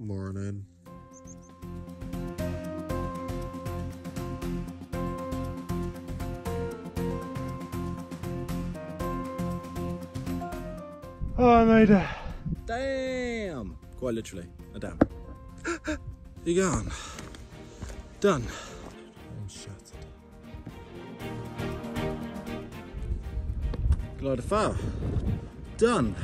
Morning. Oh, I made it. Damn! Quite literally, a damn. You're gone. Done. I'm shattered. Glyder Fawr. Done.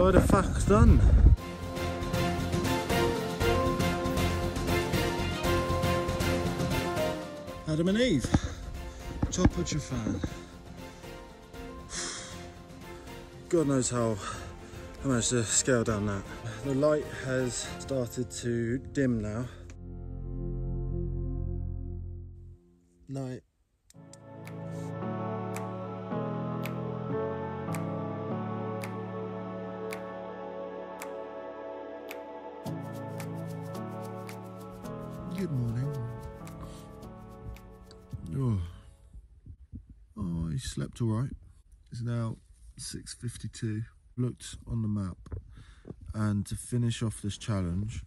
Glyder Fach's done. Adam and Eve, at your fan. God knows how I managed to scale down that. The light has started to dim now. 6.52. Looked on the map and to finish off this challenge,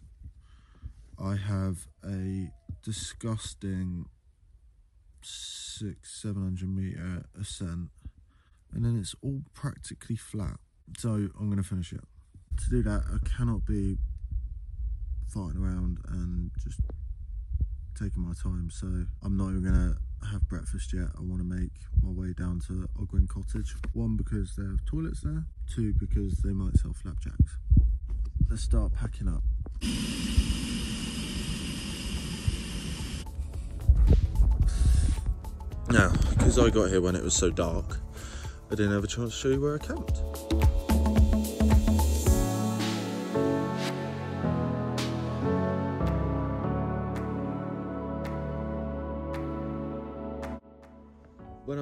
I have a disgusting six, 700 meter ascent and then it's all practically flat. So I'm going to finish it. To do that, I cannot be farting around and just taking my time. So I'm not even going to have breakfast yet. I want to make my way down to Ogwen Cottage. One, because they have toilets there. Two, because they might sell flapjacks. Let's start packing up. Now, because I got here when it was so dark, I didn't have a chance to show you where I camped.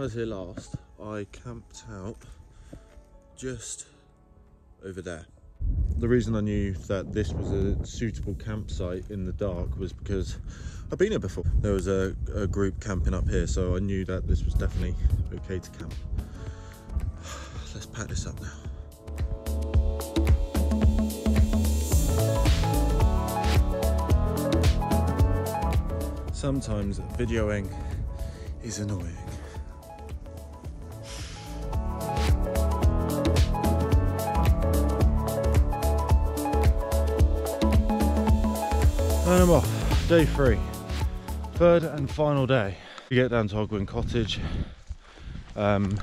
Was here last, I camped out just over there. The reason I knew that this was a suitable campsite in the dark was because I've been here before. There was a, a group camping up here, so I knew that this was definitely okay to camp. Let's pack this up now. Sometimes videoing is annoying. I'm off. Day three, third and final day. We get down to Ogwen Cottage. Um,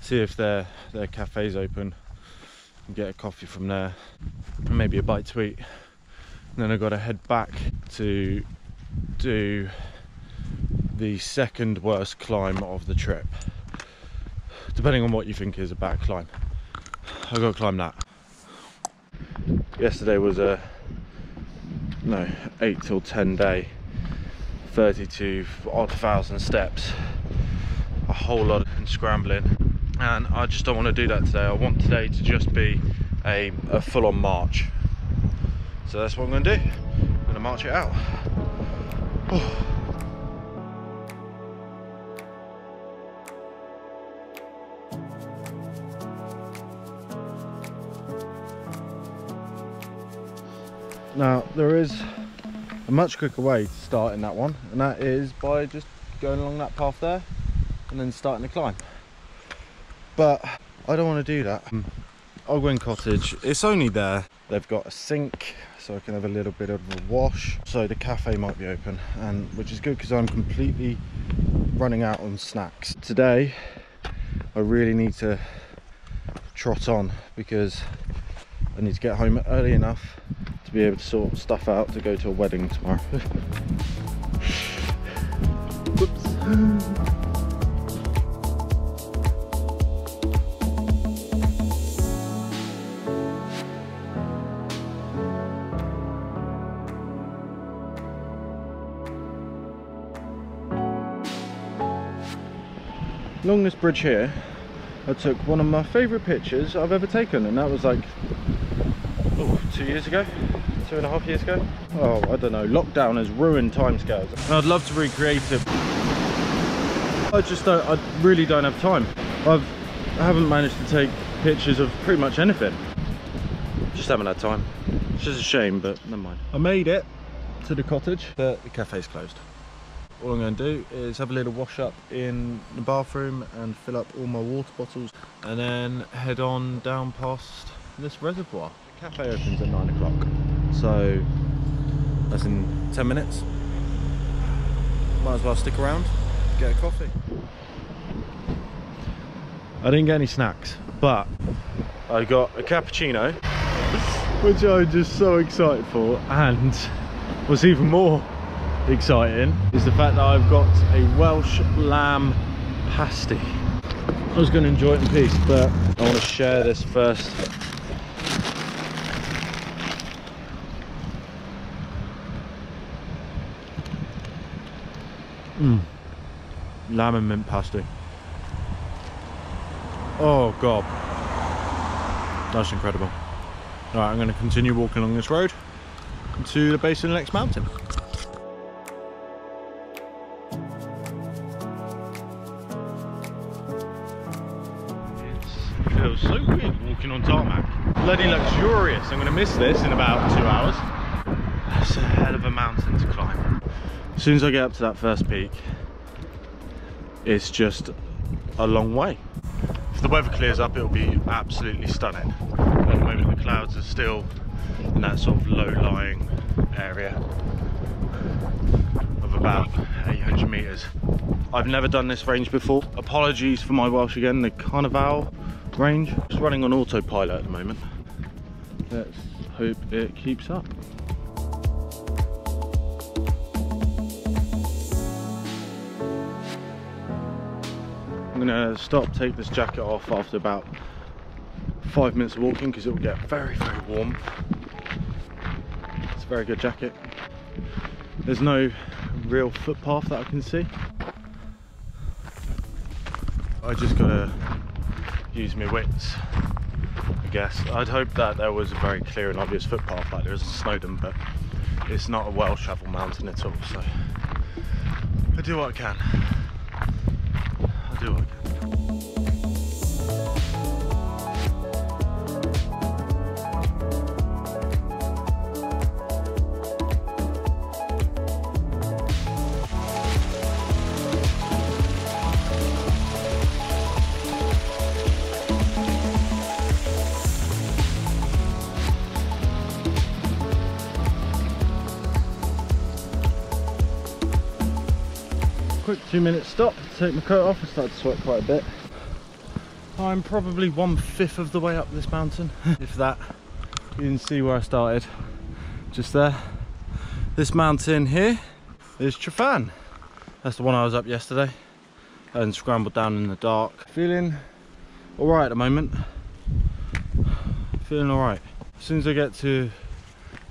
see if their their cafe's open. and Get a coffee from there. And maybe a bite to eat. And then I've got to head back to do the second worst climb of the trip. Depending on what you think is a bad climb. I've got to climb that. Yesterday was a no, 8 till 10 day, 32 odd thousand steps, a whole lot of scrambling, and I just don't want to do that today. I want today to just be a, a full on march. So that's what I'm going to do. I'm going to march it out. Now, there is a much quicker way to start in that one, and that is by just going along that path there and then starting to climb. But I don't want to do that. Mm. Ogwen Cottage, it's only there. They've got a sink, so I can have a little bit of a wash. So the cafe might be open, and which is good because I'm completely running out on snacks. Today, I really need to trot on because I need to get home early enough to be able to sort stuff out to go to a wedding tomorrow. Whoops. Along this bridge here, I took one of my favourite pictures I've ever taken, and that was like oh, two years ago, two and a half years ago. Oh, I don't know. Lockdown has ruined timescales. And I'd love to recreate it. I just don't, I really don't have time. I've, I haven't managed to take pictures of pretty much anything. Just haven't had time. It's just a shame, but never mind. I made it to the cottage, but the cafe's closed. All I'm going to do is have a little wash up in the bathroom and fill up all my water bottles and then head on down past this reservoir. The cafe opens at 9 o'clock, so that's in 10 minutes. Might as well stick around, get a coffee. I didn't get any snacks, but I got a cappuccino, which I'm just so excited for, and what's even more exciting is the fact that I've got a Welsh lamb pasty. I was going to enjoy it in peace, but I want to share this first. Mmm. Lamb and mint pasty. Oh god. That's incredible. Alright, I'm going to continue walking along this road to the base of the next mountain. It feels so weird walking on tarmac. Bloody luxurious. I'm going to miss this in about two hours. That's a hell of a mountain to climb. As soon as I get up to that first peak, it's just a long way. If the weather clears up, it'll be absolutely stunning. At the moment, the clouds are still in that sort of low-lying area of about 800 meters. I've never done this range before. Apologies for my Welsh again, the Carneddau range. Just running on autopilot at the moment. Let's hope it keeps up. Gonna stop, take this jacket off after about five minutes of walking because it will get very, very warm. It's a very good jacket. There's no real footpath that I can see. I just gotta use my wits, I guess. I'd hope that there was a very clear and obvious footpath like there is in Snowdon, but it's not a well-travelled mountain at all, so I do what I can. I do what I can. Two minute stop take my coat off. I started to sweat quite a bit. I'm probably one fifth of the way up this mountain if that. You can see where I started. Just there. This mountain here is Tryfan that's the one I was up yesterday and scrambled down in the dark. Feeling all right at the moment. Feeling all right. As soon as I get to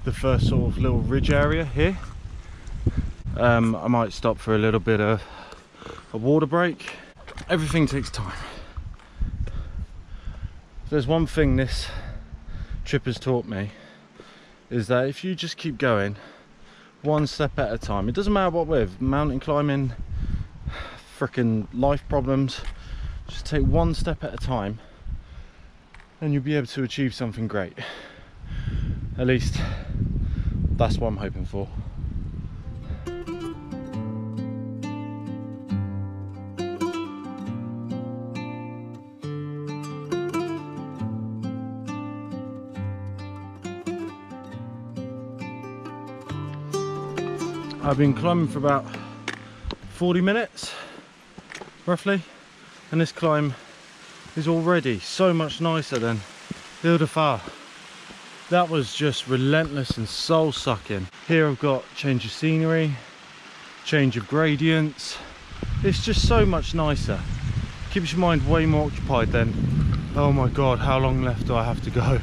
the first sort of little ridge area here um, I might stop for a little bit of a water break. Everything takes time. There's one thing this trip has taught me is that if you just keep going one step at a time, it doesn't matter what with, mountain climbing, freaking life problems, just take one step at a time and you'll be able to achieve something great. At least that's what I'm hoping for. I've been climbing for about 40 minutes roughly and this climb is already so much nicer than Elidir Fawr. That was just relentless and soul sucking. Here I've got change of scenery, change of gradients. It's just so much nicer. Keeps your mind way more occupied than, oh my god, how long left do I have to go?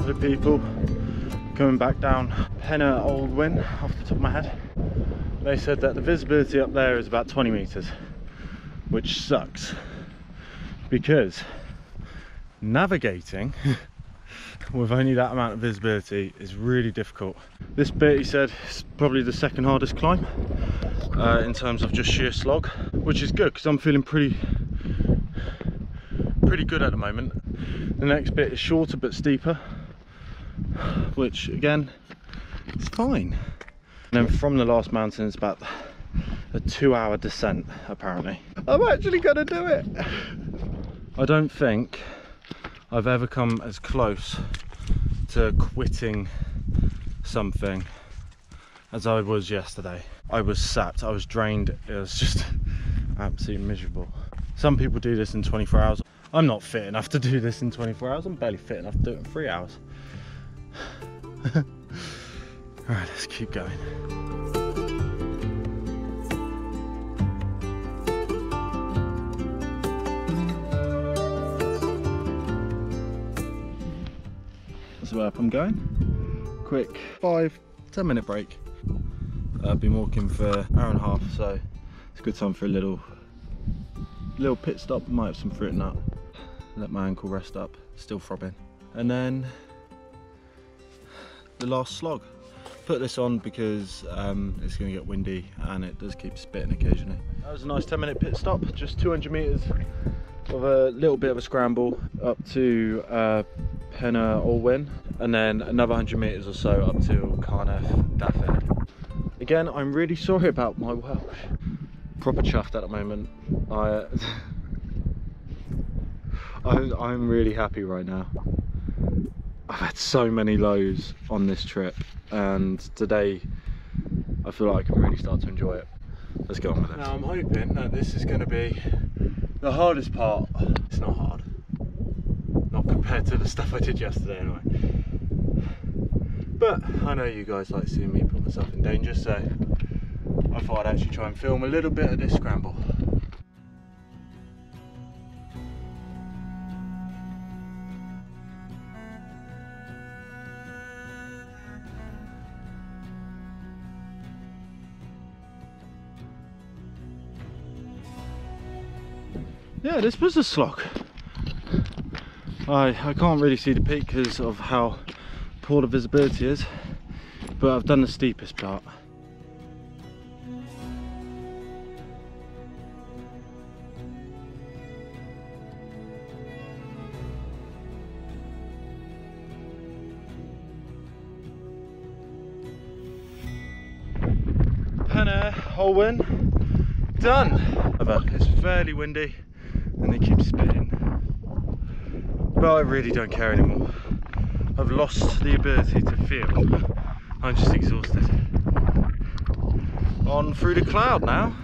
Couple of people coming back down Pen yr Ole Wen off the top of my head. They said that the visibility up there is about 20 meters, which sucks because navigating with only that amount of visibility is really difficult. This bit, he said, is probably the second hardest climb uh, in terms of just sheer slog, which is good because I'm feeling pretty, pretty good at the moment. The next bit is shorter but steeper, which again, is fine. And then from the last mountain, it's about a two hour descent, apparently. I'm actually gonna do it. I don't think I've ever come as close to quitting something as I was yesterday. I was sapped, I was drained, it was just absolutely miserable. Some people do this in 24 hours. I'm not fit enough to do this in 24 hours, I'm barely fit enough to do it in three hours. Alright, let's keep going. So up I'm going. Quick five, ten minute break. I've been walking for an hour and a half, so it's a good time for a little little pit stop. Might have some fruit and nut. Let my ankle rest up, still throbbing. And then the last slog. Put this on because um, it's going to get windy and it does keep spitting occasionally. That was a nice 10 minute pit stop, just 200 metres of a little bit of a scramble up to uh, Pen yr Ole Wen and then another 100 metres or so up to Carnedd Dafydd. Again, I'm really sorry about my Welsh. Proper chuffed at the moment. I, I, I'm really happy right now. I've had so many lows on this trip and today I feel like I can really start to enjoy it. Let's go on with it. Now I'm hoping that this is going to be the hardest part. It's not hard. Not compared to the stuff I did yesterday anyway. But I know you guys like seeing me put myself in danger so I thought I'd actually try and film a little bit of this scramble. Yeah this was a slog I, I can't really see the peak because of how poor the visibility is but I've done the steepest part. Penna Olwyn done. It's fairly windy and they keep spitting. But I really don't care anymore. I've lost the ability to feel. I'm just exhausted. On through the cloud now.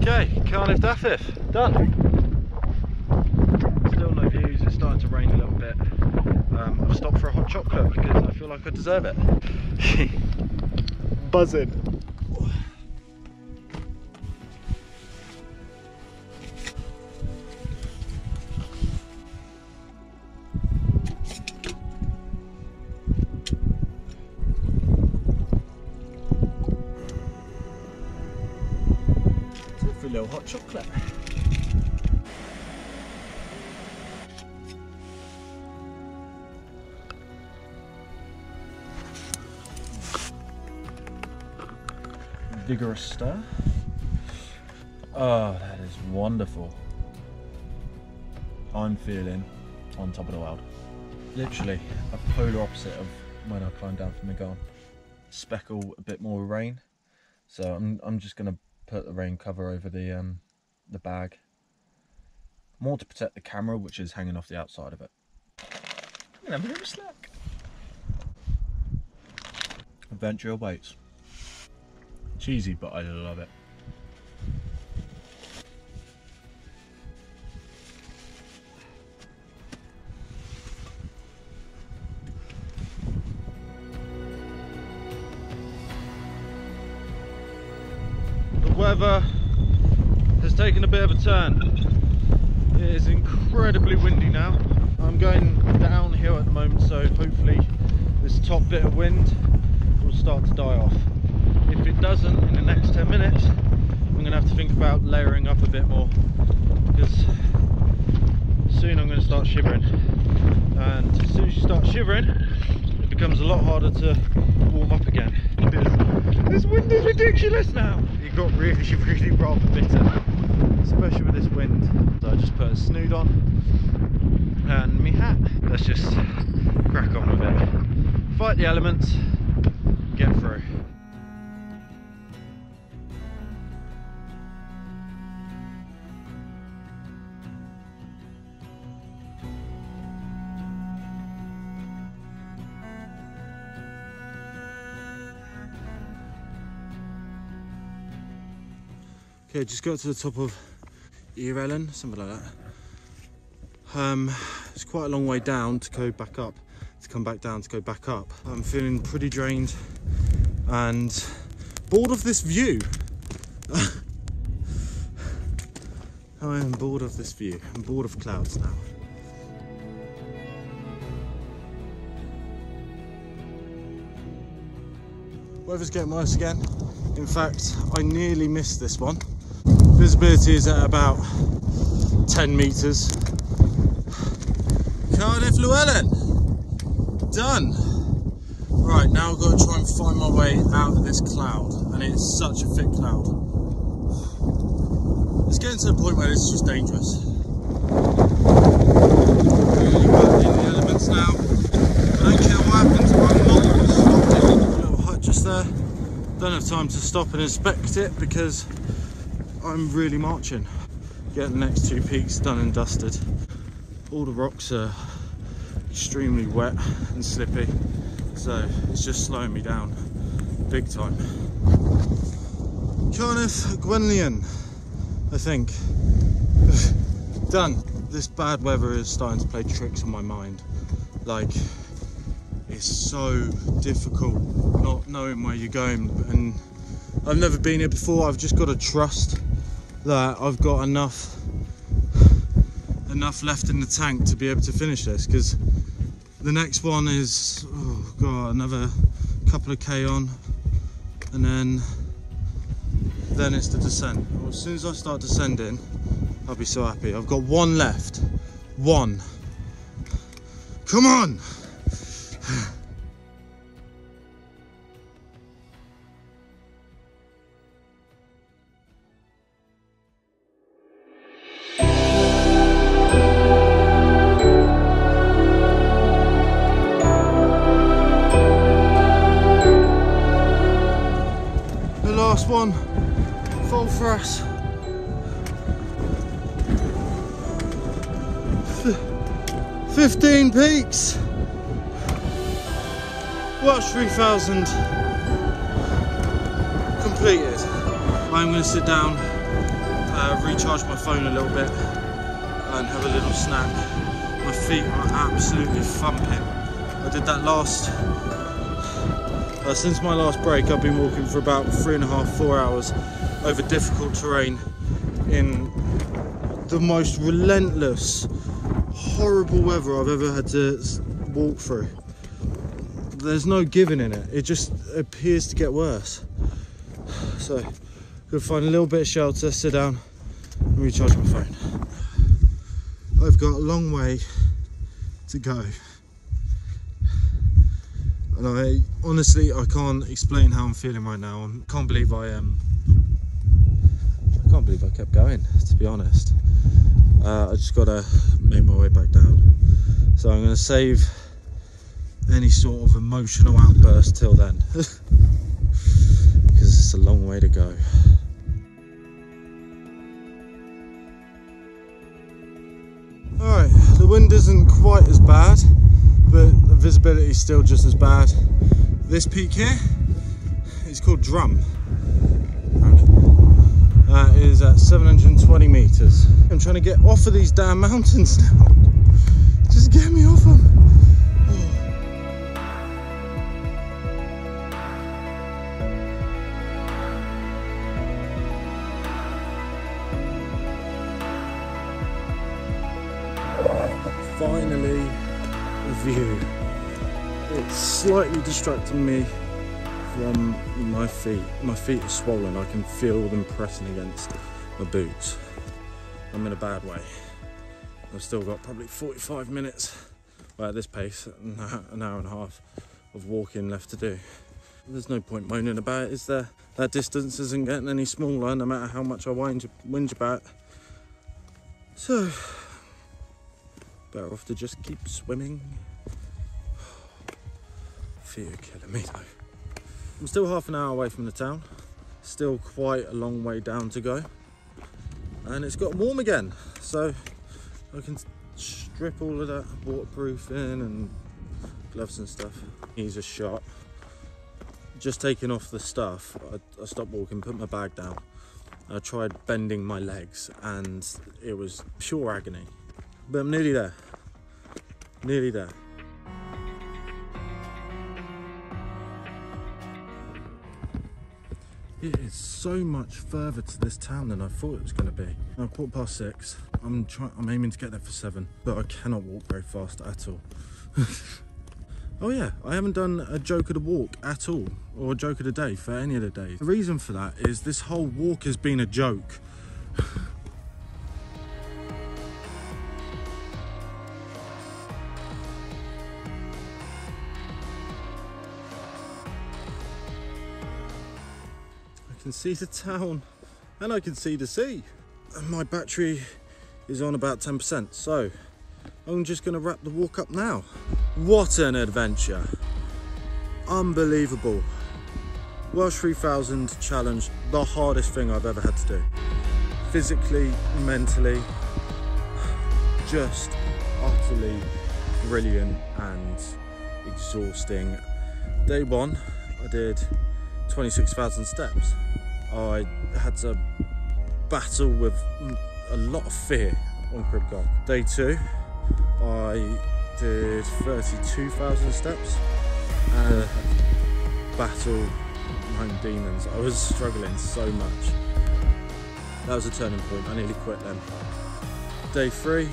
Okay, Carnedd Dafydd, done. Still no views, it's starting to rain a little bit. Um, I've stopped for a hot chocolate because I feel like I deserve it. Buzzing. Vigorous stir. Oh, that is wonderful. I'm feeling on top of the world. Literally a polar opposite of when I climbed down from the Garn. Speckle a bit more rain. So I'm, I'm just going to put the rain cover over the um, the bag. More to protect the camera, which is hanging off the outside of it. I'm gonna have a a slack. Adventure awaits. Cheesy, but I love it. The weather has taken a bit of a turn. It is incredibly windy now. I'm going downhill at the moment, so hopefully this top bit of wind will start to die off. If it doesn't in the next 10 minutes, I'm going to have to think about layering up a bit more because soon I'm going to start shivering. And as soon as you start shivering, it becomes a lot harder to warm up again. This wind is ridiculous now. It got really, really rather bitter, uh, especially with this wind. So I just put a snood on and me hat. Let's just crack on with it. Fight the elements, get through. Okay, just got to the top of Ear something like that. Um, it's quite a long way down to go back up, to come back down to go back up. I'm feeling pretty drained and bored of this view. I am bored of this view. I'm bored of clouds now. Weather's getting worse again. In fact, I nearly missed this one. Visibility is at about 10 metres. Carnedd Llewelyn, done. Right, now I've got to try and find my way out of this cloud, and it's such a thick cloud. It's getting to the point where it's just dangerous. Really got in the elements now. I don't care what happens, I'm not stopping. A little hut just there. Don't have time to stop and inspect it because I'm really marching. Get the next two peaks done and dusted. All the rocks are extremely wet and slippy, so it's just slowing me down big time. Carnedd Gwenllian, I think. Done. This bad weather is starting to play tricks on my mind. Like, it's so difficult not knowing where you're going and I've never been here before I've just got to trust that I've got enough enough left in the tank to be able to finish this because the next one is oh god another couple of k on and then then it's the descent. Well, as soon as I start descending I'll be so happy. I've got one left. One. Come on peaks. Welsh 3000 completed. I'm going to sit down, uh, recharge my phone a little bit, and have a little snack. My feet are absolutely thumping. I did that last uh, since my last break, I've been walking for about three and a half, four hours over difficult terrain in the most relentless, horrible weather I've ever had to walk through. There's no giving in it. It just appears to get worse. So, gonna find a little bit of shelter, sit down, and recharge my phone. I've got a long way to go and I honestly I can't explain how I'm feeling right now. I can't believe I um I can't believe I kept going. To be honest, uh, I just gotta make my way back down. So I'm gonna save any sort of emotional outburst till then, because it's a long way to go. All right, the wind isn't quite as bad but the visibility is still just as bad. This peak here is called Drum. That is uh, at 720 meters. I'm trying to get off of these damn mountains now. Just get me off them. Finally, a view. It's slightly distracting me from my feet. My feet are swollen. I can feel them pressing against my boots. I'm in a bad way. I've still got probably 45 minutes, well at this pace, an hour, and a half of walking left to do. There's no point moaning about it, is there? That distance isn't getting any smaller no matter how much I whinge, whinge about. So, better off to just keep swimming. Fear killing me though. I'm still half an hour away from the town. Still quite a long way down to go. And it's got warm again. So I can strip all of that waterproofing and gloves and stuff. He's a shot. Just taking off the stuff, I, I stopped walking, put my bag down. I tried bending my legs and it was pure agony. But I'm nearly there. Nearly there. It is so much further to this town than I thought it was going to be. Now, quarter past six. I'm trying. I'm aiming to get there for seven, but I cannot walk very fast at all. oh yeah, I haven't done a joke of the walk at all, or a joke of the day for any of the days. The reason for that is this whole walk has been a joke. Can see the town and I can see the sea. And my battery is on about 10%, so I'm just gonna wrap the walk up now. What an adventure. Unbelievable. Welsh 3000 challenge, the hardest thing I've ever had to do. Physically, mentally, just utterly brilliant and exhausting. Day one, I did 26,000 steps. I had to battle with a lot of fear on Crib. Day two, I did 32,000 steps and battle my own demons. I was struggling so much. That was a turning point. I nearly quit then. Day three,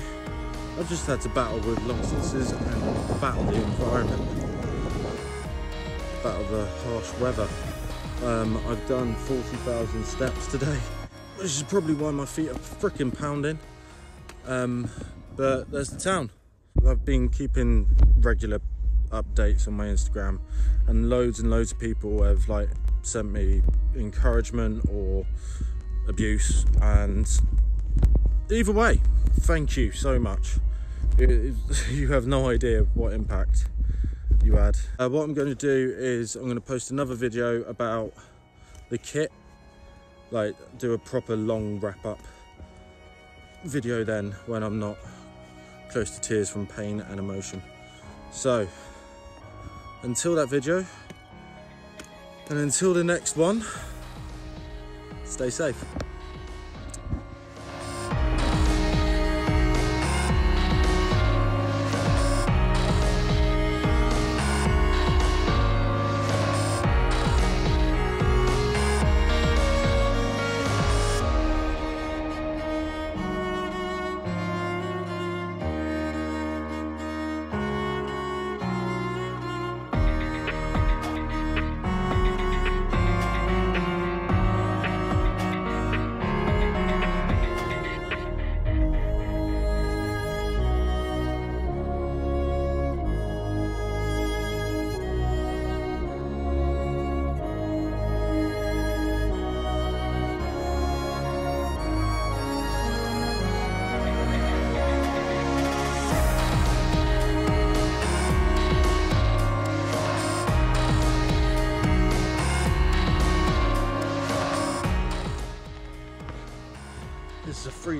I just had to battle with long distances and battle the environment, battle the harsh weather. Um, I've done 40,000 steps today, which is probably why my feet are freaking pounding. Um, but there's the town. I've been keeping regular updates on my Instagram and loads and loads of people have like sent me encouragement or abuse and either way thank you so much it, it, you have no idea what impact you had. Uh, what I'm going to do is I'm going to post another video about the kit, like do a proper long wrap up video then when I'm not close to tears from pain and emotion. So until that video and until the next one, stay safe.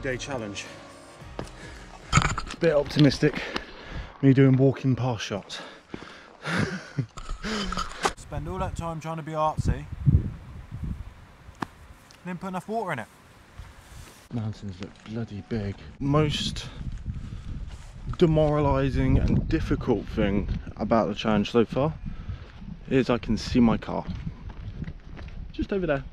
Three day challenge. Bit optimistic, me doing walking past shots. Spend all that time trying to be artsy, then put enough water in it. Mountains look bloody big. Most demoralising and difficult thing about the challenge so far is I can see my car. Just over there.